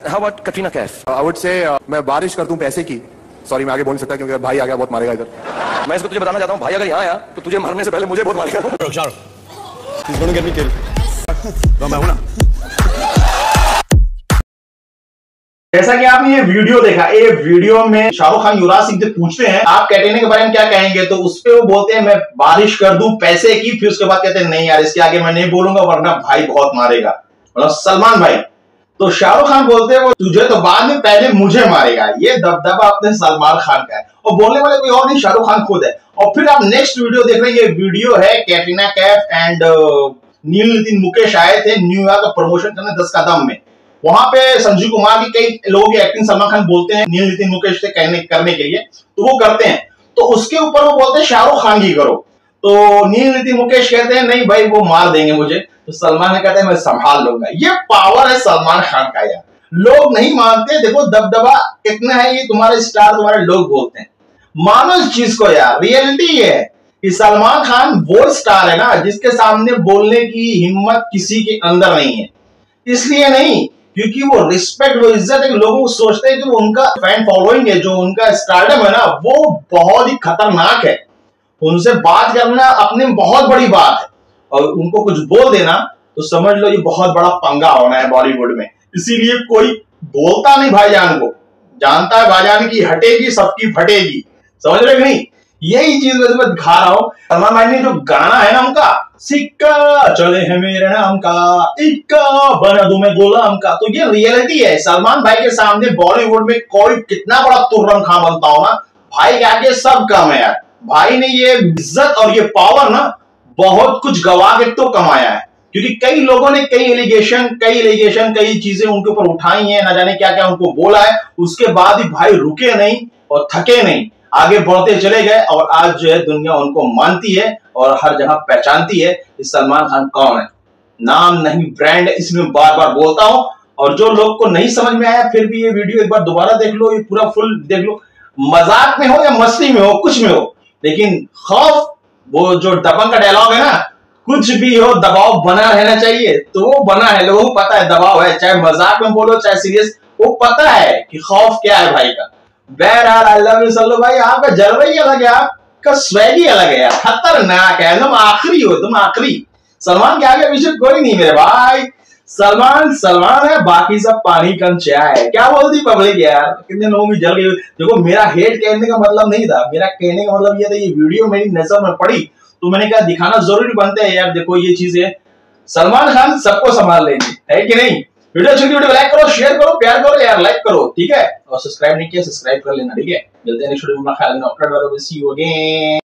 How about Katrina Kaif? I would say मैं बारिश कर दूँ पैसे की। सॉरी मैं आगे बोल नहीं सकता क्योंकि भाई आ गया बहुत मारेगा इधर। मैं इसको तुझे बताना चाहता हूँ भाई अगर यहाँ आया तो तुझे मारने से पहले मुझे बहुत मारेगा। He's gonna get me killed. तो मैं हूँ ना। जैसा कि आपने ये वीडियो देखा ये वीडियो में शाहरुख खान युवराज सिंह से पूछते हैं आप कैटरीना के बारे में क्या कहेंगे? तो उस पे वो बोलते हैं मैं बारिश कर दूँ पैसे की फिर उसके बाद कहते हैं नहीं यार इसके आगे मैं नहीं बोलूँगा वरना भाई बहुत मारेगा। मतलब सलमान भाई तो शाहरुख खान बोलते हैं, वो तुझे तो बाद में पहले मुझे मारेगा। ये दबदबा अपने सलमान खान का है। और बोलने वाले कोई और नहीं, शाहरुख खान खुद है। और फिर आप नेक्स्ट वीडियो देख रहे हैं, ये वीडियो है Katrina Kaif and Neil Nitin Mukesh आए थे न्यूयॉर्क का प्रमोशन करने दस कदम में। वहाँ पे संजीव कुमार की कई लोगों एक्टिंग सलमान खान बोलते हैं नील नितिन मुकेश से कहने, करने के लिए। तो वो करते हैं। तो उसके ऊपर वो बोलते हैं, शाहरुख खान की करो। तो नील नितिन मुकेश कहते हैं, नहीं भाई, वो मार देंगे मुझे। तो सलमान ने कहता है, मैं संभाल लूँगा। ये पावर है सलमान खान का यार। लोग नहीं मानते, देखो दबदबा कितना है ये तुम्हारे स्टार तुम्हारे लोग बोलते हैं। मानो इस चीज़ को यार रियलिटी ये है कि सलमान खान वो स्टार है ना, जिसके सामने बोलने की हिम्मत किसी के अंदर नहीं है। इसलिए नहीं, क्योंकि वो रिस्पेक्ट वो इज़्ज़त है लोगों सोचते हैं कि वो उनका फ़ैन फॉलोइंग है, जो उनका स्टार्डम है ना, वो बहुत ही खतरनाक है। उनसे बात करना अपने बहुत बड़ी बात है। और उनको कुछ बोल देना तो समझ लो ये बहुत बड़ा पंगा होना है बॉलीवुड में। इसीलिए कोई बोलता नहीं भाईजान को। जानता है भाईजान की हटेगी, सबकी फटेगी। समझ रहे नहीं? यही चीज़ मैं तुम्हें दिखा रहा हूँ। सलमान भाई ने जो गाना है ना उनका, सिक्का, चले है मेरे नाम का, इक्का, बना दू मैं गुलाम का। तो ये रियलिटी है, सलमान भाई के सामने बॉलीवुड में कोई कितना बड़ा तुर्रम खा बनता हो ना भाई के आगे सब कम है यार। भाई ने ये इज़्ज़त और ये पावर ना बहुत कुछ गवा के तो कमाया है। क्योंकि कई लोगों ने कई एलिगेशन कई एलिगेशन कई चीज़ें उनके ऊपर उठाई हैं, ना जाने क्या क्या उनको बोला है। उसके बाद भी भाई रुके नहीं और थके नहीं। आगे बढ़ते चले गए और आज जो है दुनिया उनको मानती है और हर जगह पहचानती है कि सलमान खान कौन है। नाम नहीं ब्रांड है इसमें बार बार बोलता हूँ और जो लोग को नहीं समझ में आया, फिर भी ये वीडियो एक बार दोबारा देख लो, ये पूरा फुल देख लो। मज़ाक में हो या मस्ती में हो, कुछ में हो लेकिन खौफ, वो जो दबंग का डायलॉग है ना, कुछ भी हो, दबाव बना रहना चाहिए। तो वो बना है, लोगों को पता है दबाव है, चाहे मज़ाक में बोलो, चाहे सीरियस वो पता है कि खौफ क्या है भाई का। बहरहाल यू सल्लू भाई, आपका जलवा ही अलग है, आपका स्वैग ही अलग है, खतरनाक है, तुम आखिरी हो, तुम आखिरी। सलमान के आगे पीछे कोई नहीं मेरे भाई। सलमान सलमान है, बाकी सब पानी कम चाय है। क्या बोलती पब्लिक यार? कितने लोगों की जल गई देखो, मेरा हेट कहने का मतलब नहीं था। मेरा कहने का मतलब ये था ये वीडियो मेरी नज़र में पड़ी तो मैंने कहा, दिखाना ज़रूरी बनता है यार, देखो ये चीज़। है सलमान खान सबको संभाल लेंगे, है कि नहीं? वीडियो अच्छी वीडियो लाइक करो शेयर करो, प्यार करो, यार लाइक करो, ठीक है? और सब्सक्राइब नहीं किया सब्सक्राइब कर लेना, ठीक है? मिलते हैं नेक्स्ट ख्याल सी यू अगेन